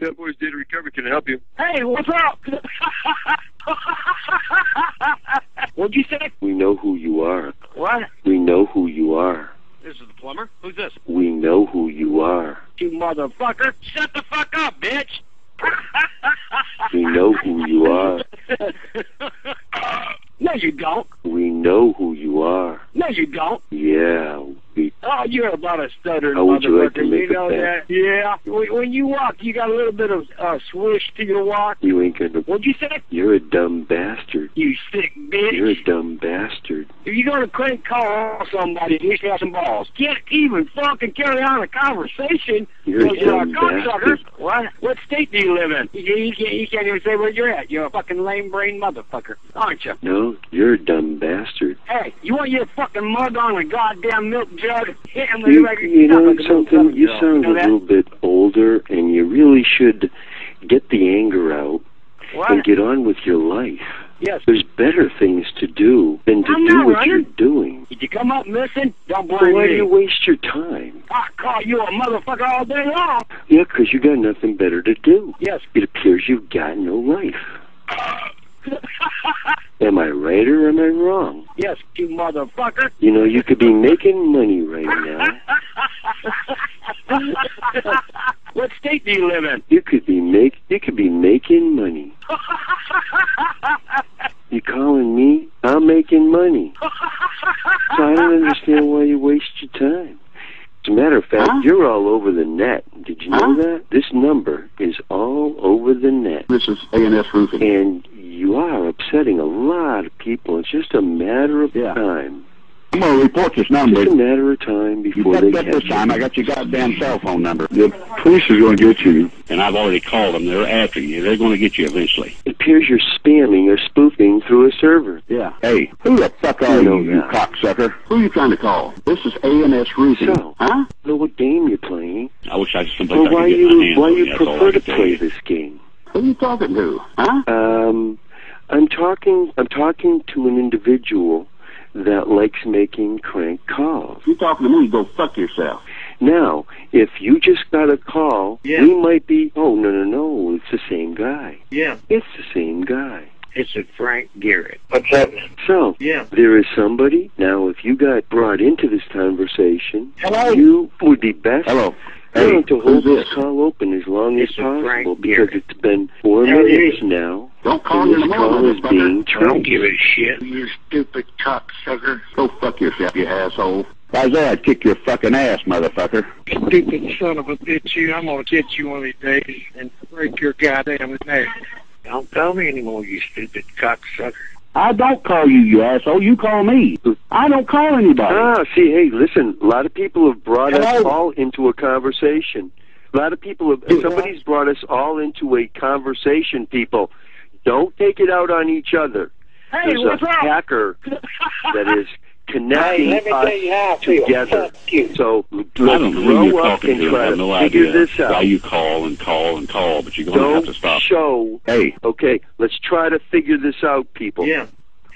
Datboys data recovery. Can I help you? Hey, what's up? What'd you say? We know who you are. What? We know who you are. This is the plumber. Who's this? We know who you are. You motherfucker. Shut the fuck up, bitch. We know who you are. no, you don't. We know who you are. No, you don't. Yeah. You're about a stuttering How would you like to motherfucker. make you know that? Yeah. When, you walk, you got a little bit of uh, swish to your walk. you ain't gonna. What'd you say? You're a dumb bastard. You sick bitch. You're a dumb bastard. If you're to crank call somebody, you should have some balls. Can't even fucking carry on a conversation You're a because you're a bastard. What? What state do you live in? You, you, can't, you can't even say where you're at. You're a fucking lame brain motherfucker, aren't you? No, you're a dumb bastard. Hey, you want your fucking mug on a goddamn milk jug? You, you know something? You sound know a little bit older, and you really should get the anger out What? and get on with your life. Yes. There's better things to do than to I'm do what running. you're doing. Did you come up missing? Don't blame why do you waste your time? I call you a motherfucker all day long. Yeah, 'cause you got nothing better to do. Yes. It appears you've got no life. Am I right or am I wrong? yes, you motherfucker. You know, you could be making money right now. what state do you live in? You could be make you could be making money. You calling me? I'm making money. So I don't understand why you waste your time. As a matter of fact, Huh? you're all over the net. Did you know Huh? that? This number is all over the net. This is A&S Roofing. And you are upsetting a lot of people. It's just a matter of Yeah. time. I'm to report this number. Just a matter of time before better they get this time. I got your goddamn cell phone number. The police is going to get you. And I've already called them. They're after you. They're going to get you eventually. It appears you're spamming or spoofing through a server. Yeah. Hey, who the fuck are You you, you cocksucker? Who are you trying to call? This is A&S Roofing. So? Huh? know what game you're playing. I wish I just Well, why you why you prefer to play this game? Who are you talking to? Huh? Um, I'm talking I'm talking to an individual that likes making crank calls. If you talking to me, go fuck yourself. Now, if you just got a call, Yeah. we might be. Oh no no no! It's the same guy. Yeah. It's the same guy. It's a Frank Garrett. What's happening? So Yeah. there is somebody now. If you got brought into this conversation, Hello? you would be best Hello. Willing Hey, to hold this? this call open as long as This is possible because it's been four Hey, minutes hey. now. Don't call and me this in call is being motherfucker. Don't give a shit. You stupid cocksucker. Go fuck yourself, you asshole. If I was I'd kick your fucking ass, motherfucker. Stupid son of a bitch, you. I'm gonna get you one of these days and break your goddamn neck. Don't call me anymore, you stupid cocksucker. I don't call you, you asshole. You call me. I don't call anybody. Ah, see, hey, listen. A lot of people have brought us all into a conversation. A lot of people have. Somebody's brought us all into a conversation. People, don't take it out on each other. Hey, There's what's a up? hacker that is connecting Hey, us you how I feel. together. So I let's don't know who you're grow up talking and to. I try have to no figure idea this out. why you call and call and call, but you're going to have Don't to stop. show. Hey, Okay, let's try to figure this out, people. Yeah.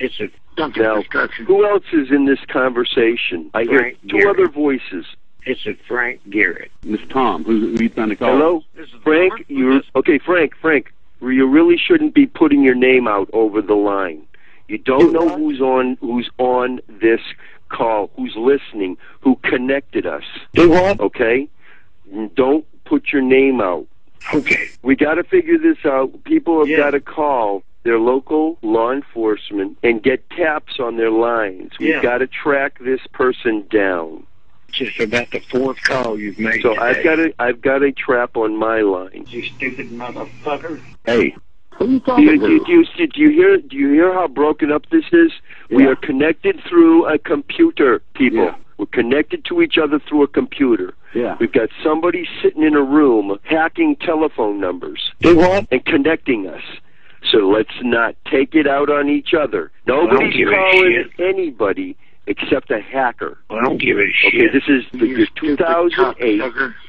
It's a Now, who else is in this conversation? I hear Frank two Garrett. other voices. it's a Frank Garrett. Miss Tom, who, who you trying to call? Hello, This is Frank. You this? okay? Frank, Frank. You really shouldn't be putting your name out over the line. You don't know who's on who's on this call, who's listening, who connected us. Do what? Okay, don't put your name out. Okay. We got to figure this out. People have Yeah. got to call their local law enforcement and get taps on their lines. We've Yeah. got to track this person down. Just about the fourth call you've made. So today. I've got a I've got a trap on my line. You stupid motherfucker. Hey, who you Do talking you, to? do, you, do you hear do you hear how broken up this is? We are connected through a computer, people. Yeah. We're connected to each other through a computer. yeah. We've got somebody sitting in a room hacking telephone numbers Do what? and connecting us. So let's not take it out on each other. Nobody's calling anybody except a hacker. I don't give a shit. Okay, this is the year 2008,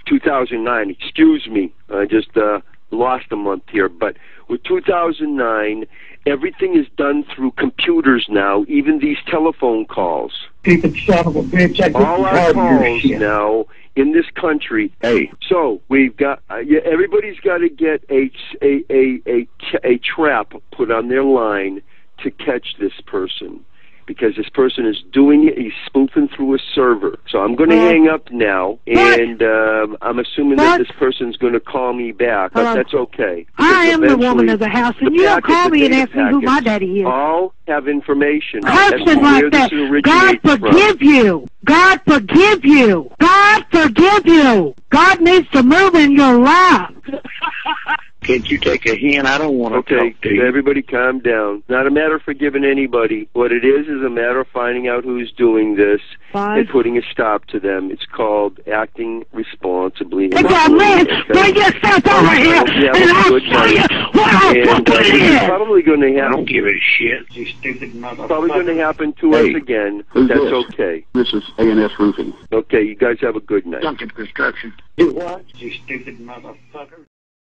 2009. Excuse me, I just uh, lost a month here. But with 2009, everything is done through computers now. Even these telephone calls. Stupid son of a bitch. I All our calls now in this country. Hey, So we've got uh, yeah, everybody's got to get a, a a a a trap put on their line to catch this person because this person is doing it. He's spoofing through a server. So I'm going to Uh, hang up now, and um, I'm assuming that this person's going to call me back. But that's okay. I am the woman of the house, the and you don't call me and ask me who my daddy is. All have information. Husband like that. God originates from. forgive you. God forgive you. God forgive you. God needs to move in your life. Can't you take a hint? I don't want to Okay, talk to you. everybody calm down. Not a matter of forgiving anybody. What it is is a matter of finding out who's doing this Five. and putting a stop to them. It's called acting responsibly. It's a man. Bring yourself over here, Yeah, and I'll good show you what I'll And uh, fucking this is is. probably going to I happen. don't give a shit. You stupid motherfucker. Probably going to happen to Hey, us again. who's That's this? okay. this is A&S Roofing. Okay, you guys have a good night. Duncan Construction. Do what? You stupid motherfucker.